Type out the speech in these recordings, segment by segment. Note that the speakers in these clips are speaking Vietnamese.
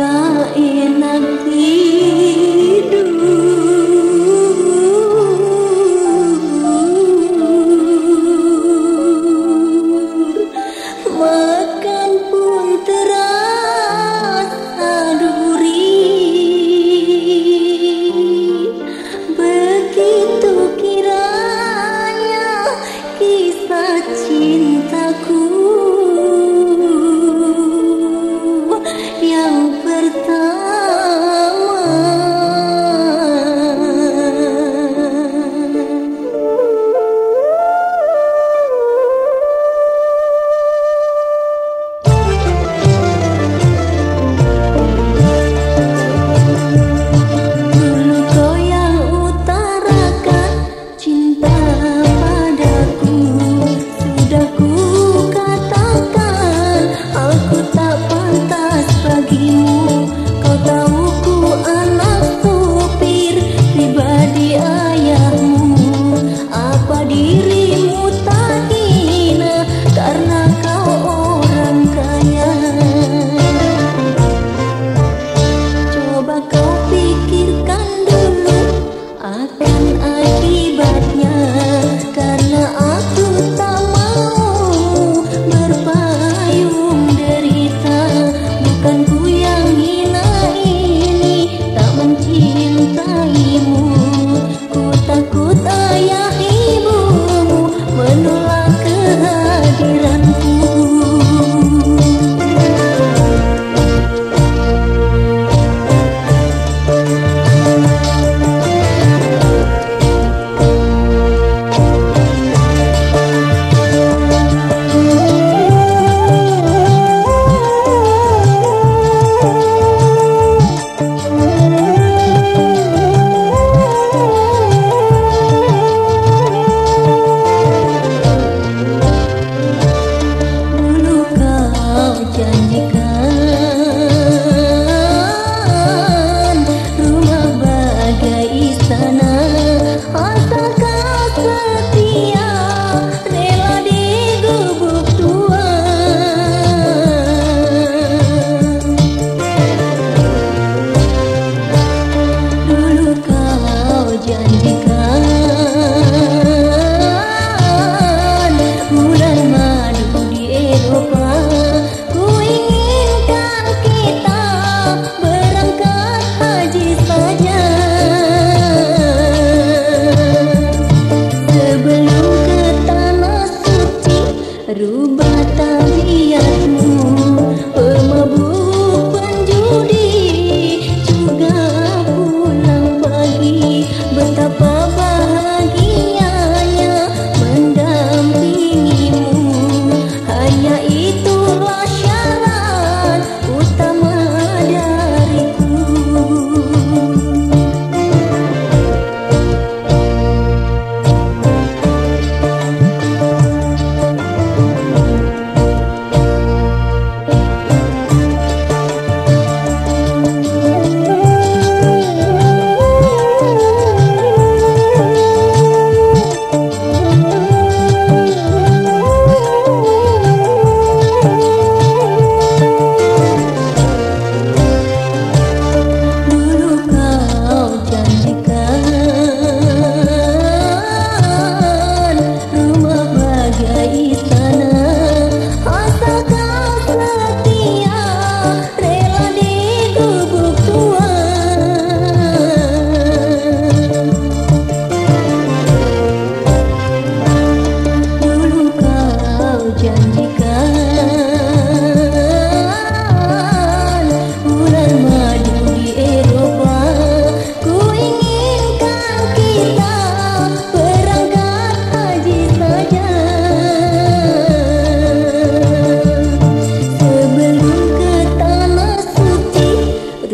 ta nanti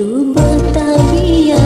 Lupa tak biar